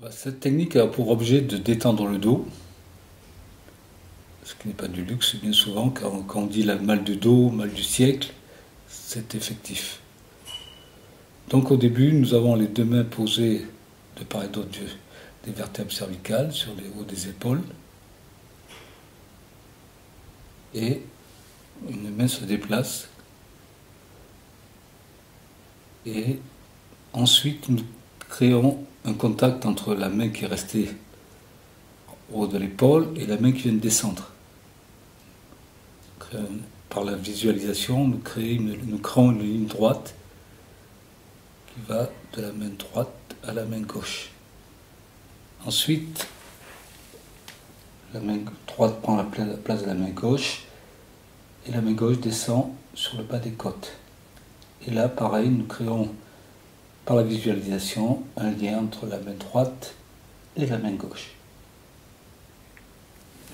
Bah, cette technique a pour objet de détendre le dos, ce qui n'est pas du luxe bien souvent, quand, on dit la mal du dos, mal du siècle, c'est effectif. Donc au début, nous avons les deux mains posées de part et d'autre des vertèbres cervicales sur les hauts des épaules. Et une main se déplace. Et ensuite, nous créons un contact entre la main qui est restée au haut de l'épaule et la main qui vient de descendre. Par la visualisation, nous, créons une, nous créons une ligne droite qui va de la main droite à la main gauche. Ensuite, la main droite prend la place de la main gauche et la main gauche descend sur le bas des côtes. Et là, pareil, nous créons par la visualisation un lien entre la main droite et la main gauche.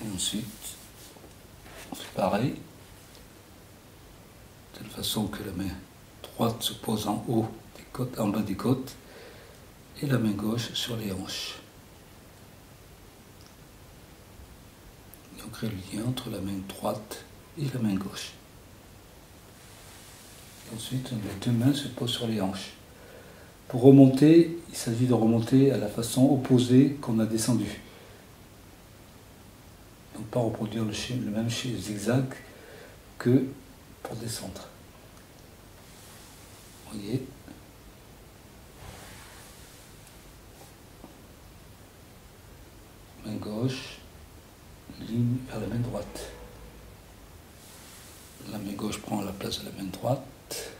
Et ensuite, on fait pareil, de telle façon que la main droite se pose en haut en bas des côtes, et la main gauche sur les hanches. Et on crée le lien entre la main droite et la main gauche. Ensuite, les deux mains se posent sur les hanches. Pour remonter, il s'agit de remonter à la façon opposée qu'on a descendu. Donc pas reproduire le, le même zigzag que pour descendre. Vous voyez? Main gauche, ligne vers la main droite. La main gauche prend la place de la main droite,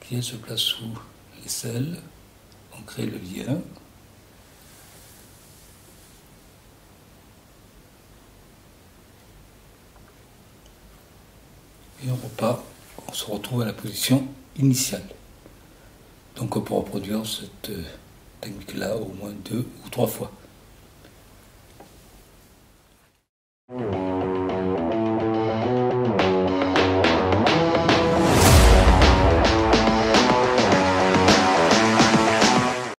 qui se place sous les on crée le lien. Et on repart, on se retrouve à la position initiale. Donc on peut reproduire cette technique-là au moins deux ou trois fois.